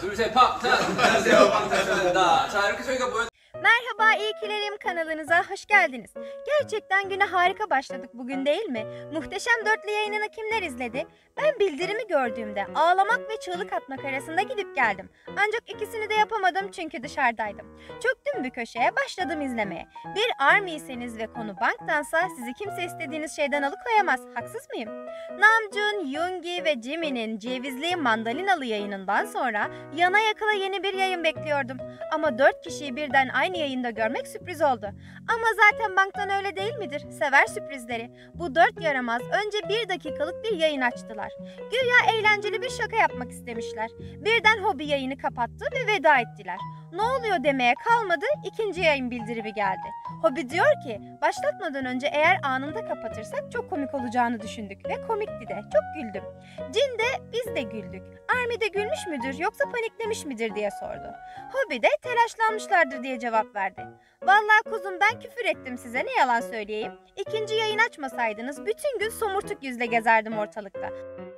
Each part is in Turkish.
둘셋 팡탄 안녕하세요. 팡탄입니다. 자 이렇게 저희가 모였 Merhaba İyikilerim kanalınıza hoş geldiniz. Gerçekten güne harika başladık bugün değil mi? Muhteşem Dörtlü yayınını kimler izledi? Ben bildirimi gördüğümde ağlamak ve çığlık atmak arasında gidip geldim. Ancak ikisini de yapamadım çünkü dışarıdaydım. Çöktüm bir köşeye başladım izlemeye. Bir army'seniz ve konu banktansa sizi kimse istediğiniz şeyden alıkoyamaz. Haksız mıyım? Namjoon, Yoongi ve Jimin'in Cevizli Mandalinalı yayınından sonra yana yakala yeni bir yayın bekliyordum. Ama dört kişiyi birden aynı yayında görmek sürpriz oldu. Ama zaten banktan öyle değil midir? Sever sürprizleri. Bu dört yaramaz önce bir dakikalık bir yayın açtılar. Güya eğlenceli bir şaka yapmak istemişler. Birden hobi yayını kapattı ve veda ettiler. Ne oluyor demeye kalmadı ikinci yayın bildirimi geldi. Hobi diyor ki başlatmadan önce eğer anında kapatırsak çok komik olacağını düşündük ve komikti de çok güldüm. Cin de biz de güldük. Army de gülmüş müdür yoksa paniklemiş midir diye sordu. Hobi de telaşlanmışlardır diye cevap verdi. Vallahi kuzum ben küfür ettim size ne yalan söyleyeyim. İkinci yayın açmasaydınız bütün gün somurtuk yüzle gezerdim ortalıkta.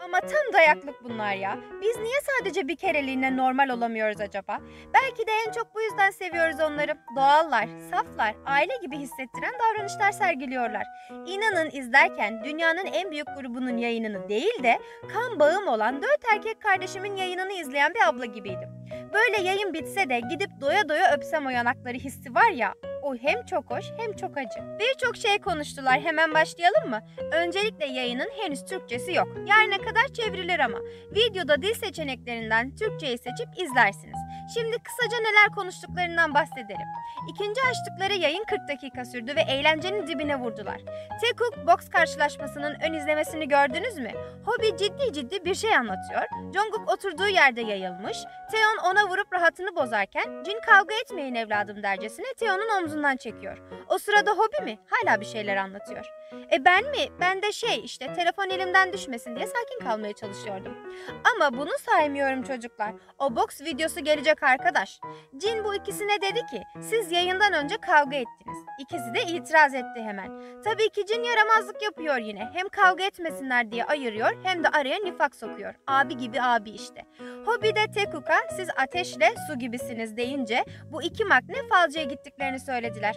Ama tam dayaklık bunlar ya. Biz niye sadece bir kereliğine normal olamıyoruz acaba? Belki de en çok bu yüzden seviyoruz onları. Doğallar, saflar, aile gibi hissettiren davranışlar sergiliyorlar. İnanın izlerken dünyanın en büyük grubunun yayınını değil de kan bağım olan dört erkek kardeşimin yayınını izleyen bir abla gibiydim. Böyle yayın bitse de gidip doya doya öpsem o yanakları hissi var ya o hem çok hoş hem çok acı. Birçok şey konuştular. Hemen başlayalım mı? Öncelikle yayının henüz Türkçesi yok. Yarına kadar çevrilir ama. Videoda dil seçeneklerinden Türkçeyi seçip izlersiniz. Şimdi kısaca neler konuştuklarından bahsedelim. İkinci açtıkları yayın 40 dakika sürdü ve eğlencenin dibine vurdular. Tekuk boks karşılaşmasının ön izlemesini gördünüz mü? Hobi ciddi ciddi bir şey anlatıyor. Jungkook oturduğu yerde yayılmış. Teon ona vurup rahatını bozarken Jin kavga etmeyin evladım dercesine Teon'un omzundan çekiyor. O sırada Hobi mi? Hala bir şeyler anlatıyor. E ben mi? Ben de şey işte telefon elimden düşmesin diye sakin kalmaya çalışıyordum. Ama bunu saymıyorum çocuklar. O boks videosu gelecek arkadaş. Jin bu ikisine dedi ki siz yayından önce kavga ettiniz. İkisi de itiraz etti hemen. Tabii ki Jin yaramazlık yapıyor yine. Hem kavga etmesinler diye ayırıyor hem de araya nifak sokuyor. Abi gibi abi işte. Hobi de Tekuk'a siz ateşle su gibisiniz deyince bu iki makne falcıya gittiklerini söylediler.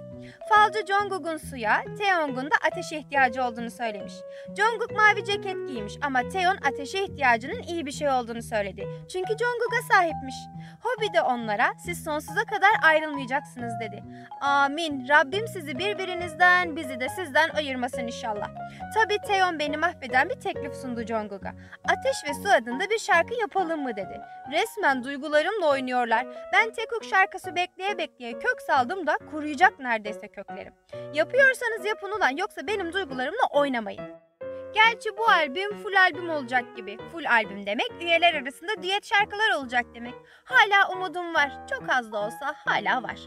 Falcı Jungkook'un suya, Taeyong'un da ateşe ihtiyacı olduğunu söylemiş. Jungkook mavi ceket giymiş ama Taeyeon ateşe ihtiyacının iyi bir şey olduğunu söyledi. Çünkü Jungkook'a sahipmiş. Hobi de onlara siz sonsuza kadar ayrılmayacaksınız dedi. Amin. Rabbim sizi birbirinizden, bizi de sizden ayırmasın inşallah. Tabii Taeyeon beni mahveden bir teklif sundu Jungkook'a. Ateş ve Su adında bir şarkı yapalım mı dedi. Resmen duygularımla oynuyorlar. Ben Tekuk şarkısı bekleye bekleye kök saldım da kuruyacak neredeyse köklerim. Yapıyorsanız yapın ulan yoksa benim duygularımla oynamayın. Gerçi bu albüm full albüm olacak gibi. Full albüm demek üyeler arasında düet şarkılar olacak demek. Hala umudum var. Çok az da olsa hala var.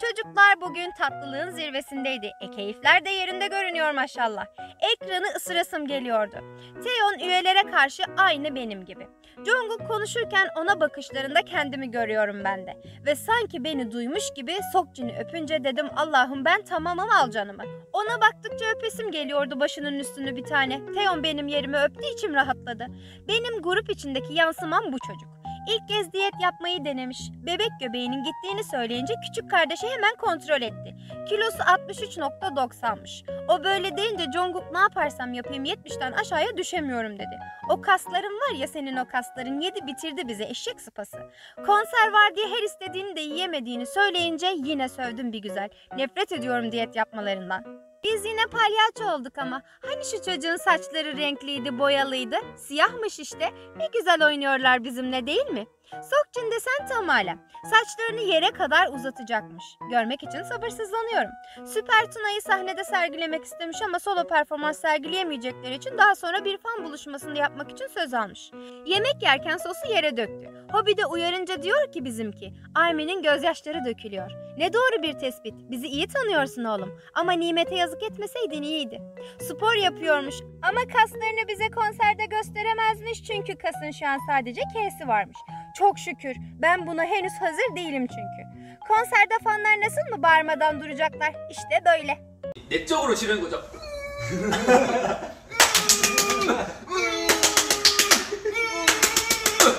Çocuklar bugün tatlılığın zirvesindeydi. E keyifler de yerinde görünüyor maşallah. Ekranı ısırasım geliyordu. Teon üyelere karşı aynı benim gibi. Jungkook konuşurken ona bakışlarında kendimi görüyorum ben de. Ve sanki beni duymuş gibi Sokjin'i öpünce dedim Allah'ım ben tamamım al canımı. Ona baktıkça öpesim geliyordu başının üstünü bir tane. Teon benim yerimi öptüğü için rahatladı. Benim grup içindeki yansımam bu çocuk. İlk kez diyet yapmayı denemiş. Bebek göbeğinin gittiğini söyleyince küçük kardeşi hemen kontrol etti. Kilosu 63.90'mış. O böyle deyince Jungkook ne yaparsam yapayım 70'ten aşağıya düşemiyorum dedi. O kasların var ya senin o kasların yedi bitirdi bize eşek sıpası. Konser var diye her istediğini de yiyemediğini söyleyince yine sövdüm bir güzel. Nefret ediyorum diyet yapmalarından. Biz yine palyaço olduk ama. Hani şu çocuğun saçları renkliydi, boyalıydı. Siyahmış işte. Ne güzel oynuyorlar bizimle değil mi? Sokçin desen tam hala. Saçlarını yere kadar uzatacakmış. Görmek için sabırsızlanıyorum. Süper Tuna'yı sahnede sergilemek istemiş ama solo performans sergileyemeyecekleri için daha sonra bir fan buluşmasında yapmak için söz almış. Yemek yerken sosu yere döktü. Hobi de uyarınca diyor ki bizimki, Armin'in gözyaşları dökülüyor. Ne doğru bir tespit. Bizi iyi tanıyorsun oğlum. Ama nimete yazık etmeseydin iyiydi. Spor yapıyormuş ama kaslarını bize konserde gösteremezmiş çünkü kasın şu an sadece K'si varmış. Çok şükür. Ben buna henüz hazır değilim çünkü. Konserde fanlar nasıl mı bağırmadan duracaklar? İşte böyle. 내적으로 지르는 거죠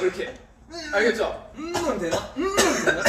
이렇게 알겠죠? 음은 되나? 음은 되나?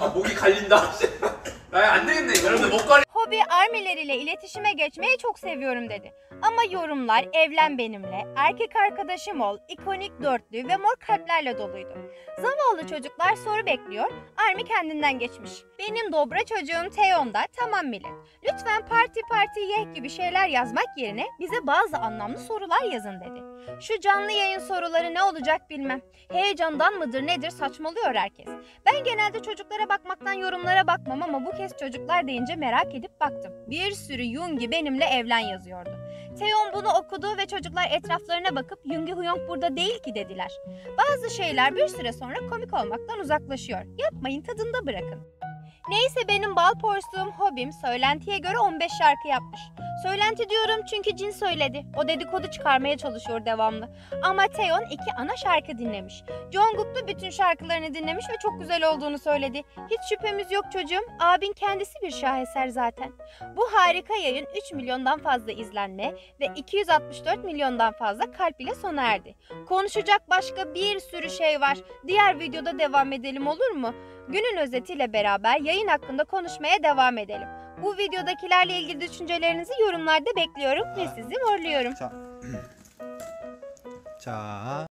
아 목이 갈린다. 아안 되겠네 이거. 여러분들 목걸이. Hobi armileriyle iletişime geçmeyi çok seviyorum dedi. Ama yorumlar evlen benimle, erkek arkadaşım ol, ikonik dörtlü ve mor kalplerle doluydu. Zavallı çocuklar soru bekliyor, Armi kendinden geçmiş. Benim dobra çocuğum Teon da tamam millet. Lütfen parti parti yeh gibi şeyler yazmak yerine bize bazı anlamlı sorular yazın dedi. Şu canlı yayın soruları ne olacak bilmem. Heyecandan mıdır nedir saçmalıyor herkes. Ben genelde çocuklara bakmaktan yorumlara bakmam ama bu kez çocuklar deyince merak edip baktım. Bir sürü Yungi benimle evlen yazıyordu. Teon bunu okudu ve çocuklar etraflarına bakıp Yungi Huyong burada değil ki dediler. Bazı şeyler bir süre sonra komik olmaktan uzaklaşıyor. Yapmayın tadında bırakın. Neyse benim bal porsuğum hobim söylentiye göre 15 şarkı yapmış. Söylenti diyorum çünkü Cin söyledi. O dedikodu çıkarmaya çalışıyor devamlı. Ama Teon iki ana şarkı dinlemiş. Jungkook da bütün şarkılarını dinlemiş ve çok güzel olduğunu söyledi. Hiç şüphemiz yok çocuğum. Abin kendisi bir şaheser zaten. Bu harika yayın 3 milyondan fazla izlenme ve 264 milyondan fazla kalp ile sona erdi. Konuşacak başka bir sürü şey var. Diğer videoda devam edelim olur mu? Günün özetiyle beraber yayın hakkında konuşmaya devam edelim. Bu videodakilerle ilgili düşüncelerinizi yorumlarda bekliyorum ve sizi morluyorum. 자. 자.